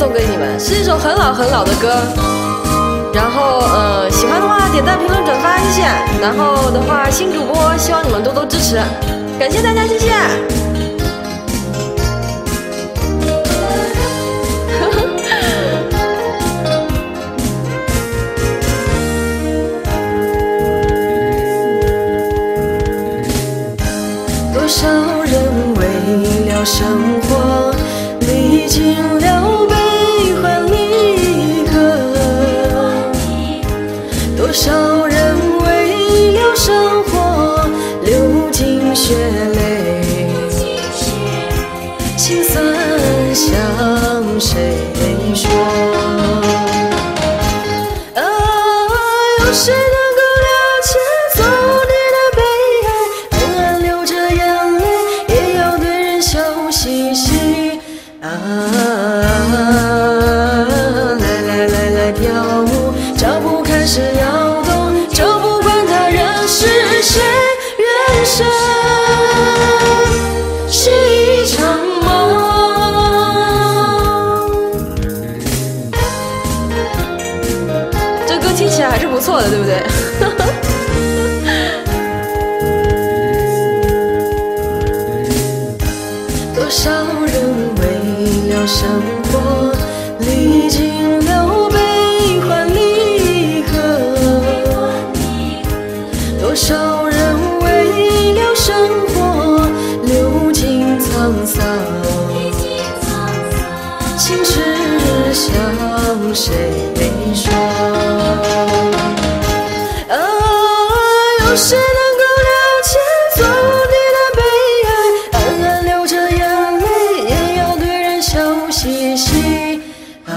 送给你们是一首很老很老的歌。然后呃，喜欢的话点赞、评论、转发，谢谢。然后的话，新主播希望你们多多支持，感谢大家，谢谢。多少人为了生多少人为了生活流尽血泪，心酸向谁说？啊，有谁能够了解走你的悲哀？暗暗流着眼泪，也要对人笑嘻嘻。啊，这歌听起来还是不错的，对不对？多少人为了生活历经了悲欢离合，多少人为了生活流尽沧桑，心事向谁说？有谁能够了解走你的悲哀？暗暗流着眼泪，也要对人笑嘻嘻。啊，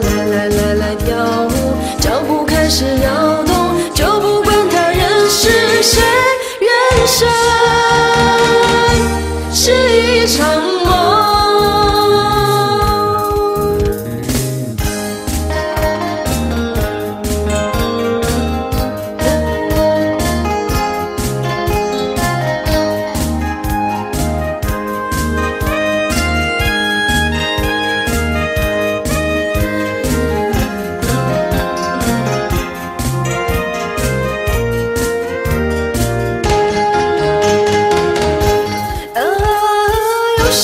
来来来来跳舞，脚步开始摇动，就不管他人是谁，人生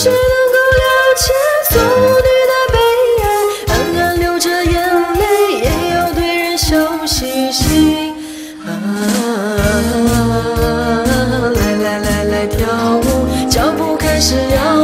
谁能够了解俗女的悲哀？暗暗流着眼泪，也要对人笑嘻嘻。啊，来来来来跳舞，脚步开始摇